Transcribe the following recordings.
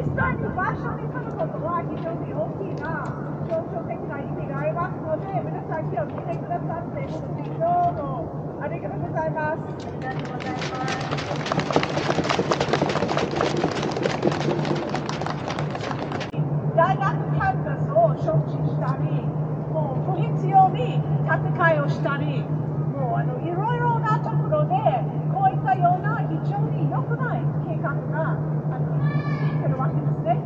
実際に場所に来ることは非常に大きな象徴的な意味がありますので、皆さん今日来てくださって、どうもありがとうございます。ありがとうございます。大学キャンパスを招致したり、もう不必要に戦いをしたり、もうあのいろいろなところで、こういったような非常に良くない計画があのてるわけですね。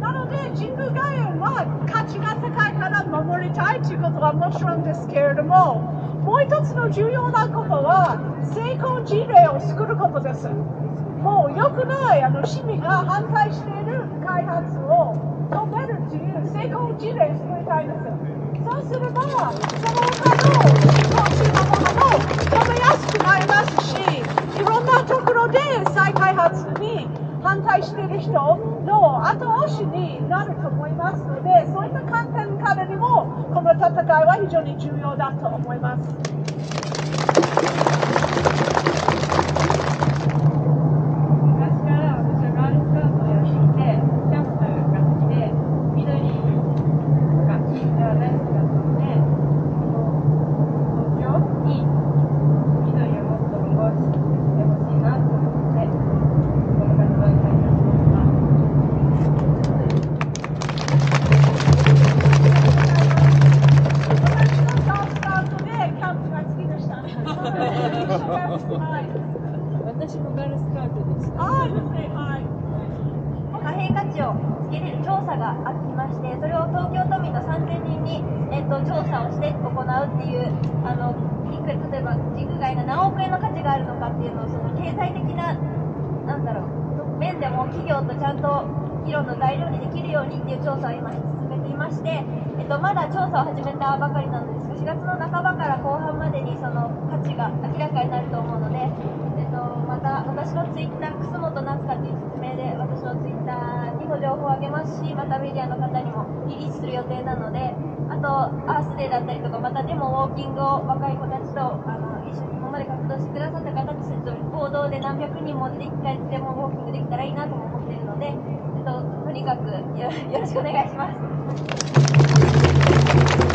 なので、神宮外苑は価値が高いから守りたいということはもちろんですけれども、もう一つの重要なことは、成功事例を作ることです。もう良くないあの市民が反対している開発を止めるという成功事例を作りたいんです。そうすれば、その他の新興地のものも止めやすくなりますし、いろんなところで再開発に反対している人の後押しになると思いますので、そういった観点からにも、この戦いは非常に重要だと思います。私もガルスカートで。ああ、す、はい。貨幣価値をつけれる調査がありまして、それを東京都民の3000人に、えと、調査をして行うってい。う、あの、い。く例えば、軸外が何億円の価値があるのかってい。うのを、その経済的な、なんだろう、面でも企業とちゃんと議論の材料にできるようにっていう調査を今進めていまして、えっと、まだ調査を始めたばかりなんですが4月の半ばから後半までにその価値が明らかになると思うので、えっと、また私のツイッター楠本夏香という説明で私のツイッターにも情報をあげますしまたメディアの方にもリリースする予定なのであとアースデーだったりとかまたでもウォーキングを若い子たちとあの一緒に今まで活動してくださった方で何百人もできたでもウォーキングできたらいいなとも思っているので、えっと、とにかくよろしくお願いします。